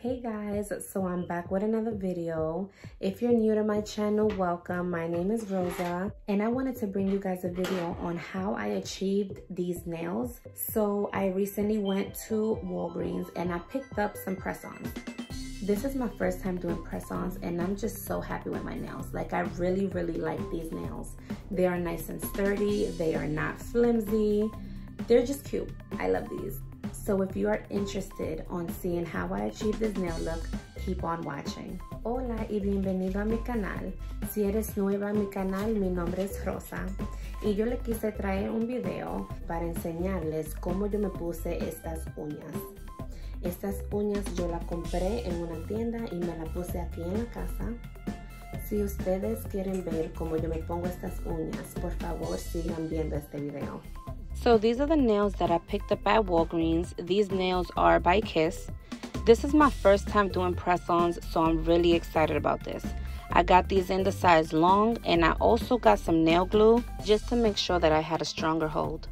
Hey guys, so I'm back with another video. If you're new to my channel, welcome. My name is Rosa and I wanted to bring you guys a video on how I achieved these nails. So I recently went to Walgreens and I picked up some press-ons. This is my first time doing press-ons and I'm just so happy with my nails. Like I really, really like these nails. They are nice and sturdy. They are not flimsy. They're just cute. I love these. So if you are interested on seeing how I achieve this nail look, keep on watching. Hola y bienvenido a mi canal. Si eres nueva a mi canal, mi nombre es Rosa y yo le quise traer un video para enseñarles cómo yo me puse estas uñas. Estas uñas yo las compré en una tienda y me las puse aquí en la casa. Si ustedes quieren ver cómo yo me pongo estas uñas, por favor sigan viendo este video. So these are the nails that I picked up at Walgreens. These nails are by Kiss. This is my first time doing press-ons, so I'm really excited about this. I got these in the size long and I also got some nail glue just to make sure that I had a stronger hold.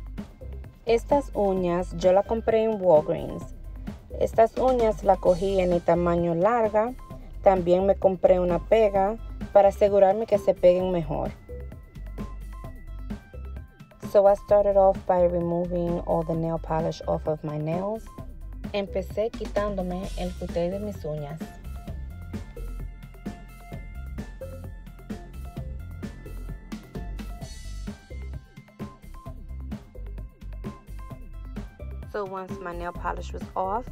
Estas uñas yo la compré en Walgreens. Estas uñas la cogí en el tamaño larga. También me compré una pega para asegurarme que se peguen mejor. So I started off by removing all the nail polish off of my nails. Empecé quitándome el cuté de mis uñas. So once my nail polish was off,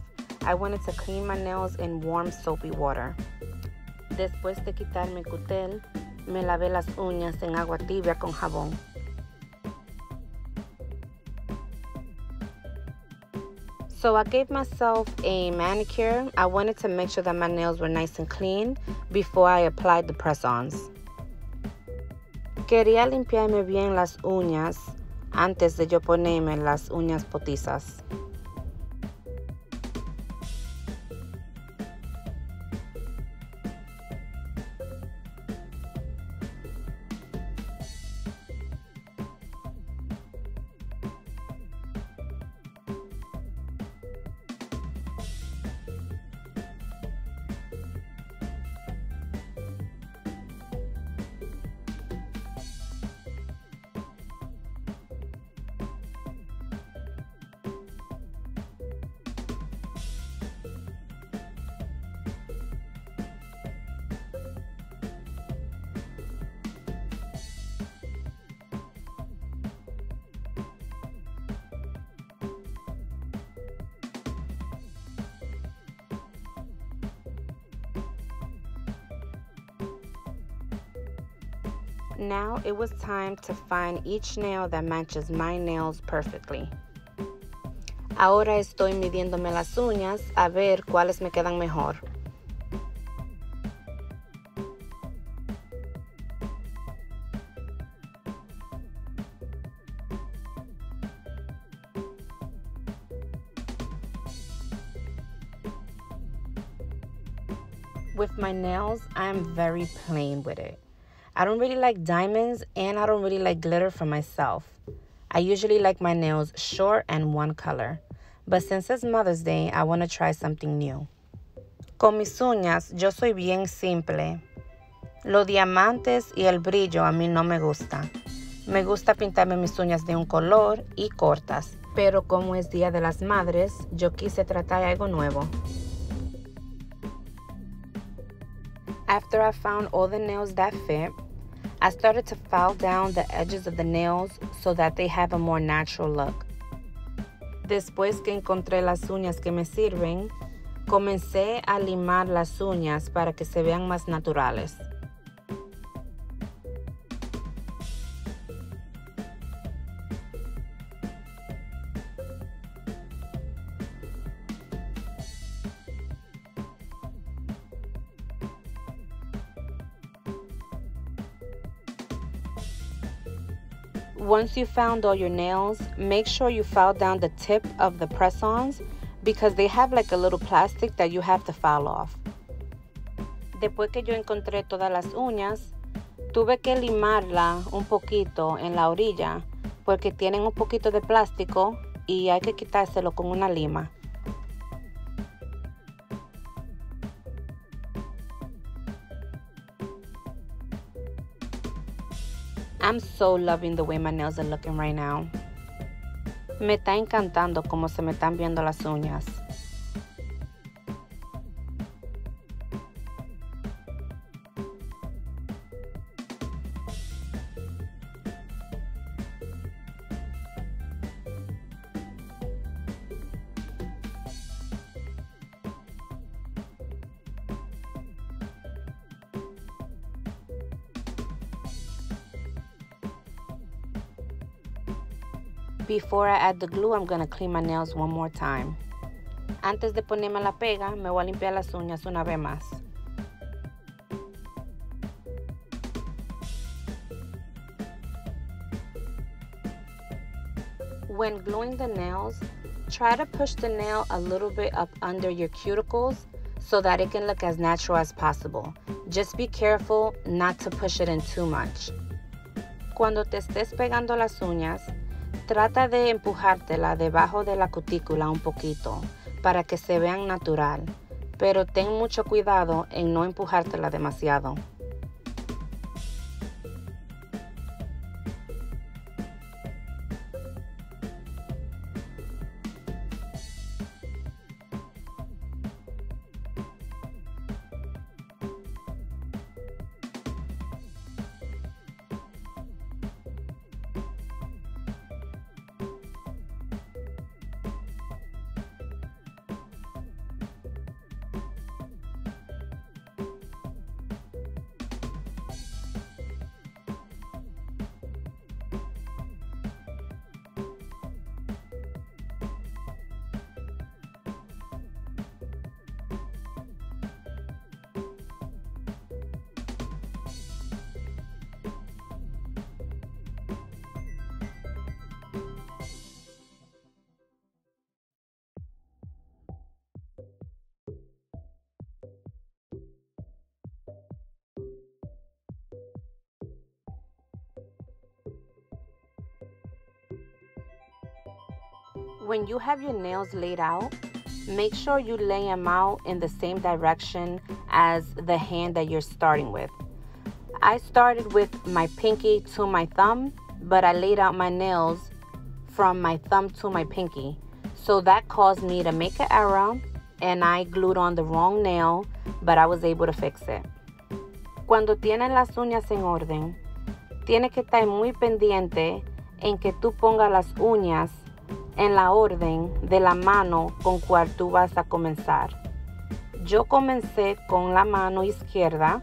I wanted to clean my nails in warm soapy water. Después de quitarme el cutel, me lavé las uñas en agua tibia con jabón. So I gave myself a manicure. I wanted to make sure that my nails were nice and clean before I applied the press-ons. Quería limpiarme bien las uñas antes de yo ponerme las uñas potizas. Now it was time to find each nail that matches my nails perfectly. Ahora estoy midiéndome las uñas a ver cuáles me quedan mejor. With my nails, I'm very plain with it. I don't really like diamonds and I don't really like glitter for myself. I usually like my nails short and one color. But since it's Mother's Day, I want to try something new. Con mis uñas, yo soy bien simple. Los diamantes y el brillo a mí no me gusta. Me gusta pintarme mis uñas de un color y cortas. Pero como es Día de las Madres, yo quise tratar algo nuevo. After I found all the nails that fit, I started to file down the edges of the nails so that they have a more natural look. Después que encontré las uñas que me sirven, comencé a limar las uñas para que se vean más naturales. Once you found all your nails, make sure you file down the tip of the press-ons because they have like a little plastic that you have to file off. Después que yo encontré todas las uñas, tuve que limarla un poquito en la orilla porque tienen un poquito de plástico y hay que quitárselo con una lima. I'm so loving the way my nails are looking right now. Me está encantando cómo se me están viendo las uñas. Before I add the glue, I'm gonna clean my nails one more time. Antes de ponerme la pega, me voy a limpiar las uñas una vez más. When gluing the nails, try to push the nail a little bit up under your cuticles so that it can look as natural as possible. Just be careful not to push it in too much. Cuando te estés pegando las uñas, Trata de empujártela debajo de la cutícula un poquito para que se vean natural, pero ten mucho cuidado en no empujártela demasiado. When you have your nails laid out, make sure you lay them out in the same direction as the hand that you're starting with. I started with my pinky to my thumb, but I laid out my nails from my thumb to my pinky. So that caused me to make an error and I glued on the wrong nail, but I was able to fix it. Cuando tienes las uñas en orden, tienes que estar muy pendiente en que tú pongas las uñas en la orden de la mano con cual tú vas a comenzar. Yo comencé con la mano izquierda,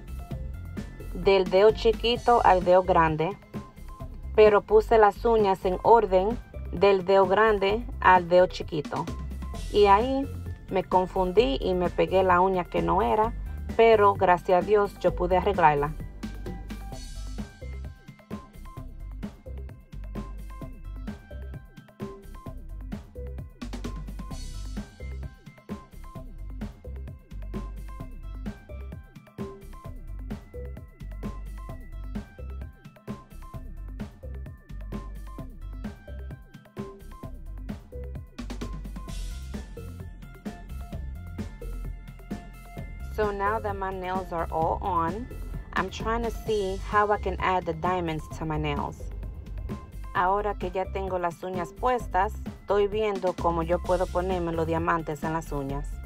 del dedo chiquito al dedo grande, pero puse las uñas en orden del dedo grande al dedo chiquito. Y ahí me confundí y me pegué la uña que no era, pero gracias a Dios yo pude arreglarla. So now that my nails are all on, I'm trying to see how I can add the diamonds to my nails. Ahora que ya tengo las uñas puestas, estoy viendo cómo yo puedo ponerme los diamantes en las uñas.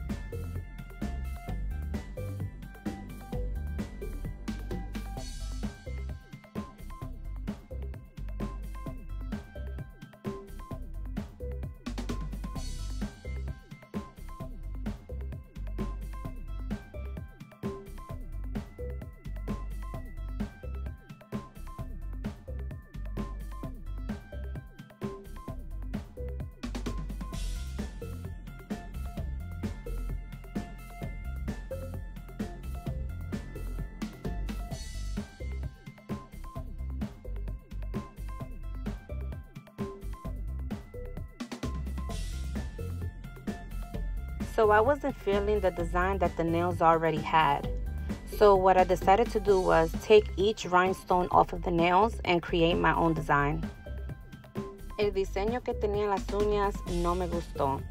So I wasn't feeling the design that the nails already had. So what I decided to do was take each rhinestone off of the nails and create my own design. El diseño que tenía las uñas no me gustó.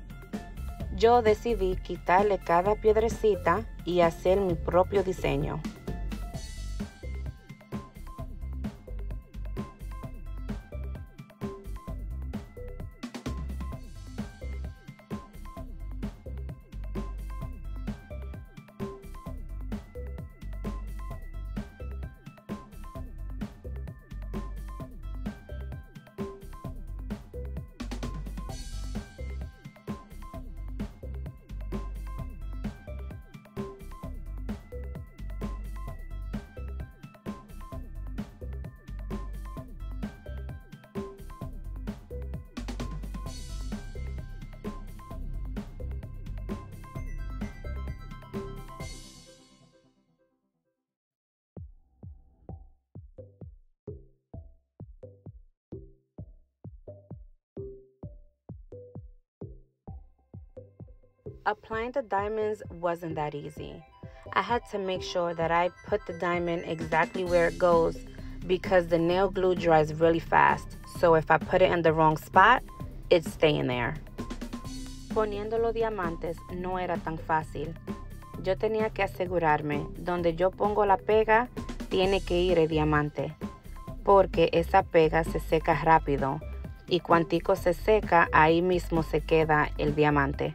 Yo decidí quitarle cada piedrecita y hacer mi propio diseño. Applying the diamonds wasn't that easy. I had to make sure that I put the diamond exactly where it goes because the nail glue dries really fast. So if I put it in the wrong spot, it's staying there. Poniendo los diamantes no era tan fácil. Yo tenía que asegurarme, donde yo pongo la pega, tiene que ir el diamante, porque esa pega se seca rápido y cuantico se seca, ahí mismo se queda el diamante.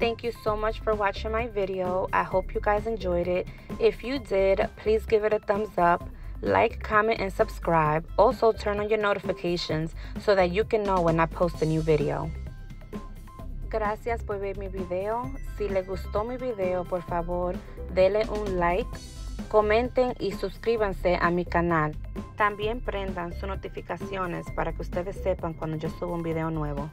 Thank you so much for watching my video. I hope you guys enjoyed it. If you did, please give it a thumbs up, like, comment, and subscribe. Also, turn on your notifications so that you can know when I post a new video. Gracias por ver mi video. Si le gustó mi video, por favor, dele un like, comenten y suscríbanse a mi canal. También prendan sus notificaciones para que ustedes sepan cuando yo subo un video nuevo.